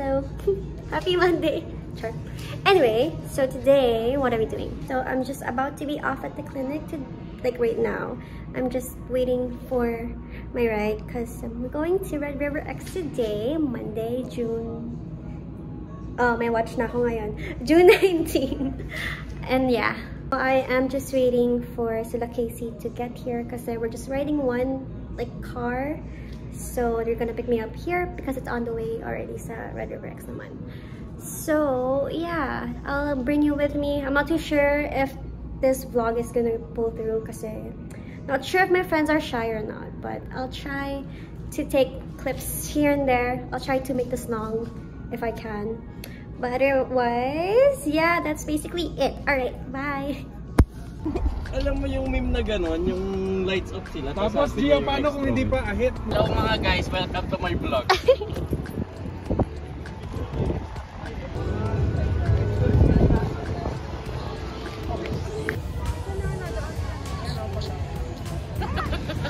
Hello. Happy Monday. Sure. Anyway, so today, what are we doing? So I'm just about to be off at the clinic to, like right now. I'm just waiting for my ride because I'm going to Red River X today, Monday, June... Oh, may watch na ako ngayon. June 19. and yeah, I am just waiting for Sila Casey to get here because we're just riding one like car. So they're gonna pick me up here because it's on the way already sa Red River X naman. So yeah, I'll bring you with me. I'm not too sure if this vlog is gonna pull through because not sure if my friends are shy or not, but I'll try to take clips here and there. I'll try to make this long if I can. But otherwise, yeah, that's basically it. Alright, bye! Alam mo yung meme na gano'n, yung lights off sila. Tapos Gia, paano kung hindi pa ahit? Hello mga guys, welcome to my vlog.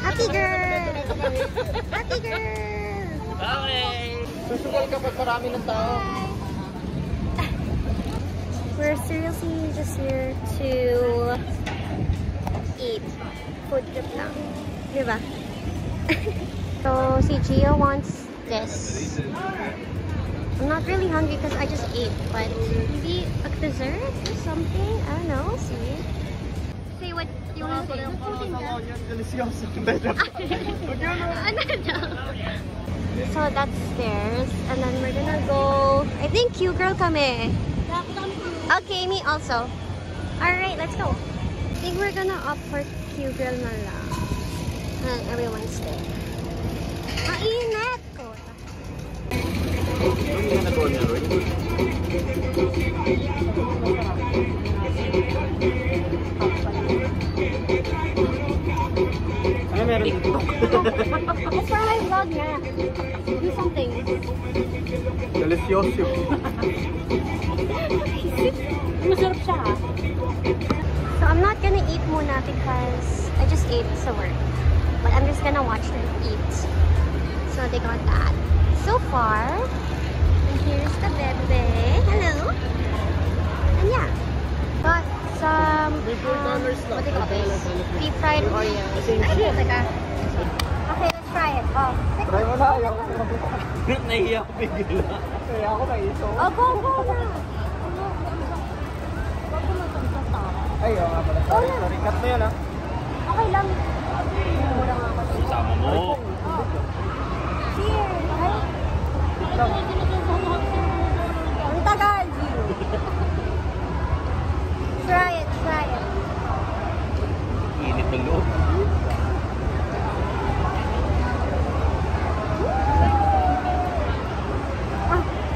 Happy girl! Happy girl! Okay! Susugal kapag marami ng tao. We're seriously just here to eat. Food trip lang. Diba? so, si Gia wants this. I'm not really hungry because I just ate, but maybe a dessert or something? I don't know. See? Say what you want to say. Delicioso. So that's stairs. And then we're gonna go... I think Q-Girl kami. Okay, oh, me also. Alright, let's go. I think we're gonna opt for Q-Girl na lang. And everyone stay. Mainit ko. Ano meron? It's for my vlog nga. Do something. Delicioso. Masarap siya ha. So I'm not gonna eat muna because I just ate so work. But I'm just gonna watch them eat. So they got that. So far, and here's the bebe. Hello. And yeah, got some, um, what do you call this? Deep fried Oreos. Okay, let's try it. Oh, Try mo na. Ayoko. Nahiya ko bigla. Kaya ako na iso. oh go, go, go. Ay, oo nga pala. Sorry, sorry. Cut mo yan ah. Okay lang. Mura nga. Sama mo. Cheers! Ay, ang tagal, Gio. Try it, try it. Init ng loob.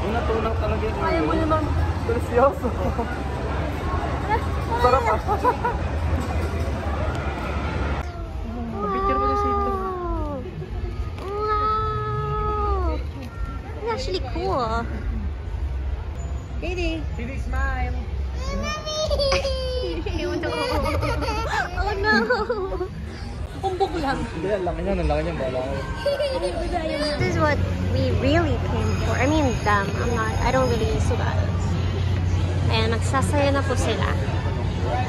Tunang-tunang talaga yung Kaya mo naman. Delicioso. actually cool. Katie. Katie, smile. oh no! Oh no! Kumbok lang. Hindi, ang laki niya. Ang laki niya. This is what we really came for. I mean, them. I'm not, I don't really sugat. Ayan, nagsasaya na po sila.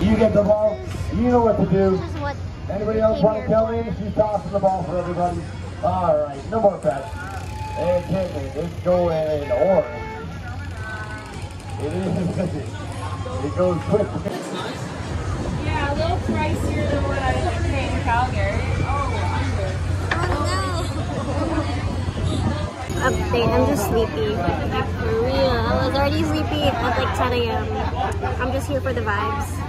You get the ball. You know what to do. This is what Anybody else want to here come for. in? She's tossing the ball for everybody. All right, no more bets. And kicking, it's going orange. It is. It goes quick. Yeah, a little pricier than what I pay in Calgary. Oh, under. Oh, Update, I'm just sleepy. Like, for real. I was already sleepy at like 10 a.m. I'm just here for the vibes.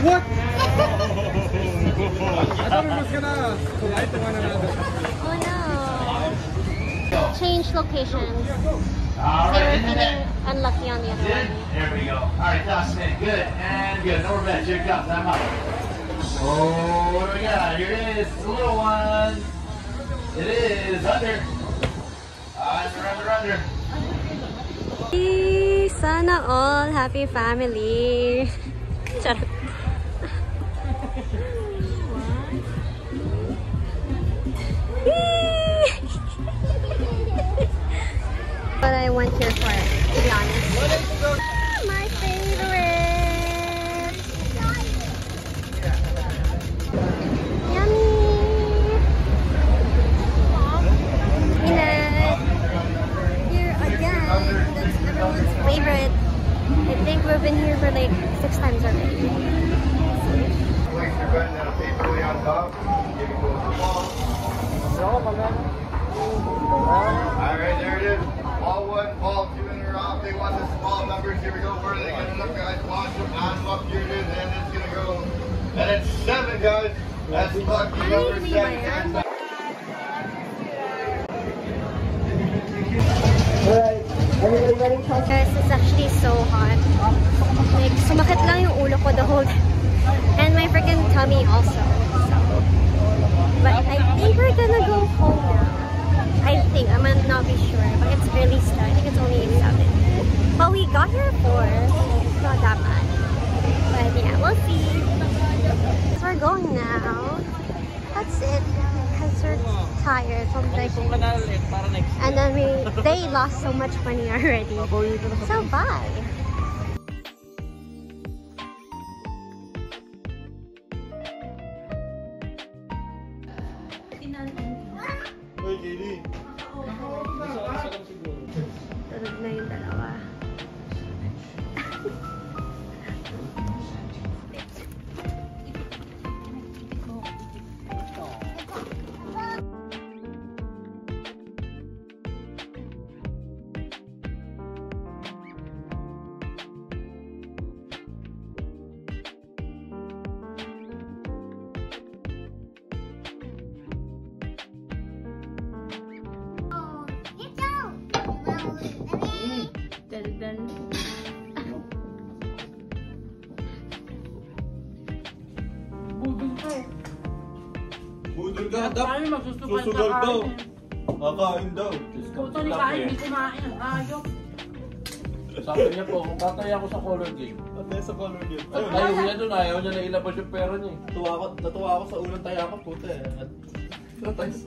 What? Change locations. All They were right, in feeling unlucky on the other one. There we go. All right, tossing in. Good. And good. No bets. Here it comes. Time up. Oh, what do we got? Here it is. A little one. It is under. Ah, under, under, under. Sana all happy family. Charot. Fully. Give it to the. Alright, there it is. Ball one, ball two in or off. They want the small numbers. Here we go. Where are they getting them, guys? Watch them. On them up. Here it is. And it's going to go. And it's seven, guys. That's lucky number seven. Guys, it's actually so hot. Like, sumakit lang yung ulo ko the whole And my freaking tummy also. So. But I think we're gonna go home now. I think. I'm gonna not be sure. But it's really slow. I think it's only 7. But we got here at 4. So it's not that bad. But yeah, we'll see. So we're going now. That's it. Because we're tired from next And then we they lost so much money already. So bye. Uy, JD. Tulog na yung dalawa. Dal-dal. Budol ka. Kami magsusugal Susugal ka daw. kain. Kakain daw. Puto ni kain, hindi kumain. Ayok. Sabi niya po, kung tatay ako sa color game. Ano sa color game? Ayun, Tayo niya doon, ayaw niya na ilabas yung pera niya eh. Natuwa ako, natuwa ako sa unang taya ko, puta eh. At- Tayo sa